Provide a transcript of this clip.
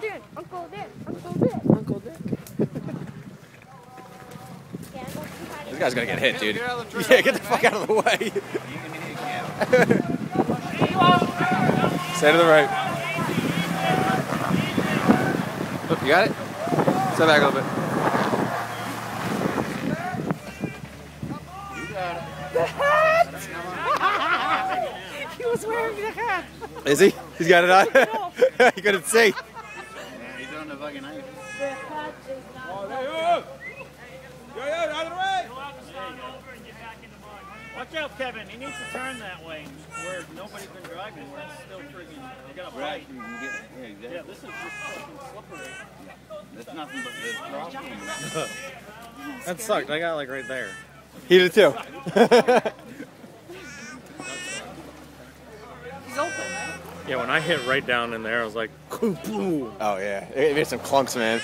Dan, Uncle Dan, Uncle Dan. Uncle Dick. Yeah, go see how This guy's gonna get hit, dude. Get out of the trail, Yeah, get the fuck out of the way. You can hit camp. Stay to the right. Oh, you got it? Step back a little bit. You got it. He was wearing the hat. Is he? He's got it on. he couldn't see. Yeah, he's on the fucking knife. The hat is not. Watch out, Kevin. He needs to turn that way where nobody's been driving, where it's still friggin' they got a Right. fight. You can get, yeah, exactly. Yeah, this is just fucking slippery. That's nothing but the crossing. That sucked. I got like right there. He did too. He's open, man. Yeah, when I hit right down in there, I was like, "Koo-poo." oh yeah, it made some clunks, man.